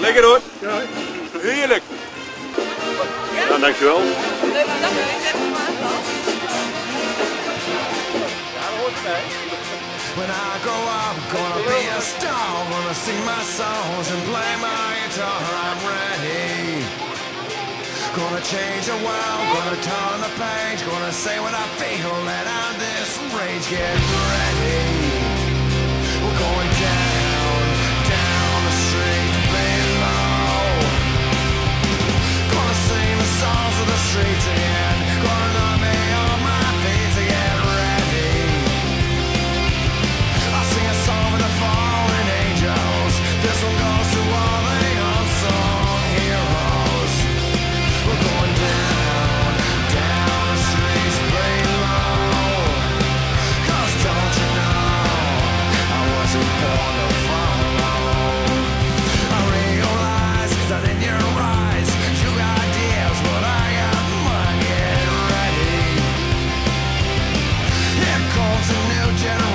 Lekker hoor. Heerlijk. Ja, dankjewel. When I grow up, gonna be a star. Gonna sing my songs and play my guitar. I'm ready. Gonna change the world, gonna turn the page. Gonna say what I feel, let out this rage. Get ready. general.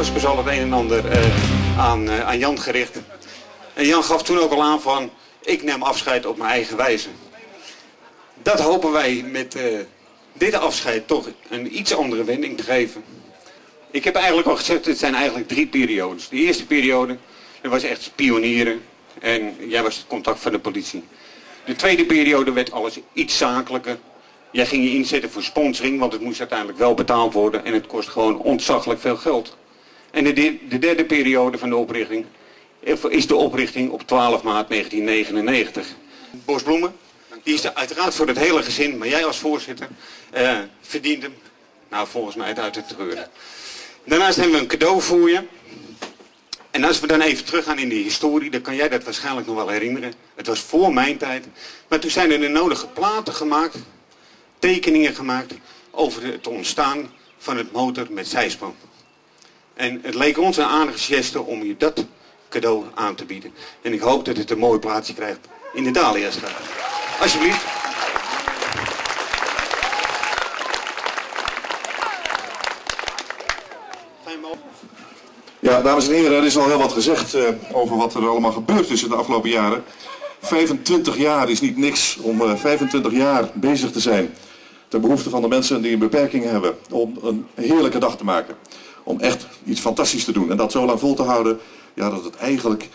Kasper al het een en ander eh, aan, eh, aan Jan gericht. En Jan gaf toen ook al aan van, ik neem afscheid op mijn eigen wijze. Dat hopen wij met eh, dit afscheid toch een iets andere wending te geven. Ik heb eigenlijk al gezegd, het zijn eigenlijk drie periodes. De eerste periode, dat was echt pionieren. En jij was het contact van de politie. De tweede periode werd alles iets zakelijker. Jij ging je inzetten voor sponsoring, want het moest uiteindelijk wel betaald worden. En het kost gewoon ontzaglijk veel geld. En de, de- de derde periode van de oprichting is de oprichting op 12 maart 1999. Bosbloemen, die is er uiteraard voor het hele gezin, maar jij als voorzitter eh, verdient hem, nou volgens mij het uit te treuren. Daarnaast hebben we een cadeau voor je. En als we dan even teruggaan in de historie, dan kan jij dat waarschijnlijk nog wel herinneren. Het was voor mijn tijd. Maar toen zijn er de nodige platen gemaakt, tekeningen gemaakt over het ontstaan van het motor met zijspan. En het leek ons een aardige geste om je dat cadeau aan te bieden. En ik hoop dat het een mooi plaatsje krijgt in de Dahliastraat. Alsjeblieft. Ja, dames en heren, er is al heel wat gezegd eh, over wat er allemaal gebeurd is in de afgelopen jaren. 25 jaar is niet niks om eh, 25 jaar bezig te zijn. Ten behoefte van de mensen die een beperking hebben. Om een heerlijke dag te maken. Om echt iets fantastisch te doen. En dat zo lang vol te houden, ja, dat het eigenlijk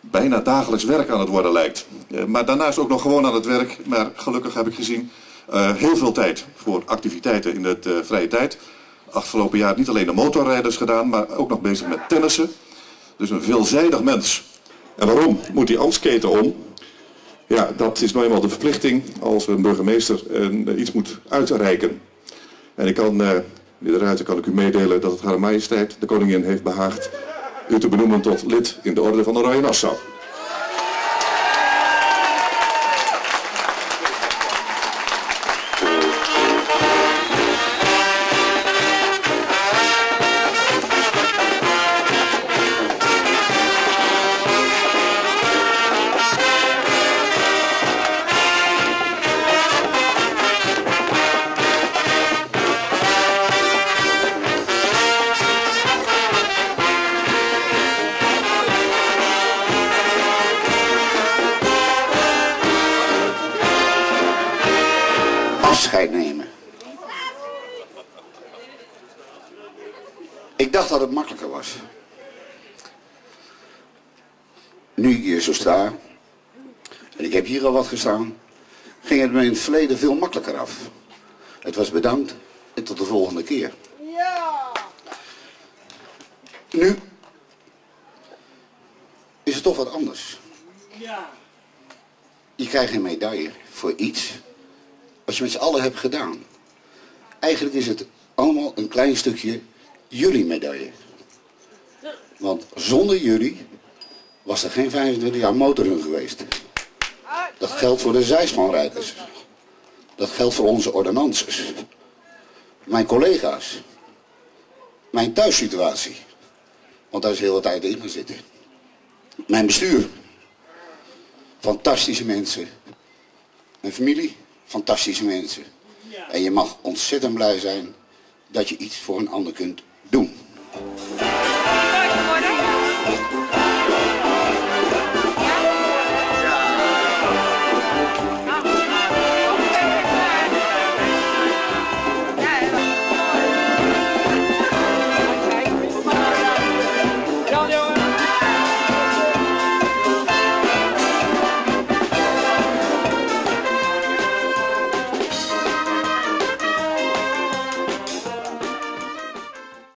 bijna dagelijks werk aan het worden lijkt. Eh, maar daarnaast ook nog gewoon aan het werk. Maar gelukkig heb ik gezien eh, heel veel tijd voor activiteiten in de eh, vrije tijd. Afgelopen jaar niet alleen de motorrijders gedaan, maar ook nog bezig met tennissen. Dus een veelzijdig mens. En waarom moet die ambtsketen om? Ja, dat is nou eenmaal de verplichting als een burgemeester eh, iets moet uitreiken. En ik kan, meneer de Ruiter, kan ik u meedelen dat het Hare Majesteit, de koningin, heeft behaagd u te benoemen tot lid in de orde van Oranje Nassau. Afscheid nemen. Ik dacht dat het makkelijker was. Nu ik hier zo sta, en ik heb hier al wat gestaan, ging het me in het verleden veel makkelijker af. Het was bedankt en tot de volgende keer. Nu is het toch wat anders. Je krijgt een medaille voor iets wat je met z'n allen hebt gedaan. Eigenlijk is het allemaal een klein stukje jullie medaille. Want zonder jullie was er geen 25 jaar motorrun geweest. Dat geldt voor de zijspanrijders. Dat geldt voor onze ordonnances. Mijn collega's. Mijn thuissituatie. Want daar is heel wat tijd in gaan zitten. Mijn bestuur. Fantastische mensen. Mijn familie. Fantastische mensen. En je mag ontzettend blij zijn dat je iets voor een ander kunt doen.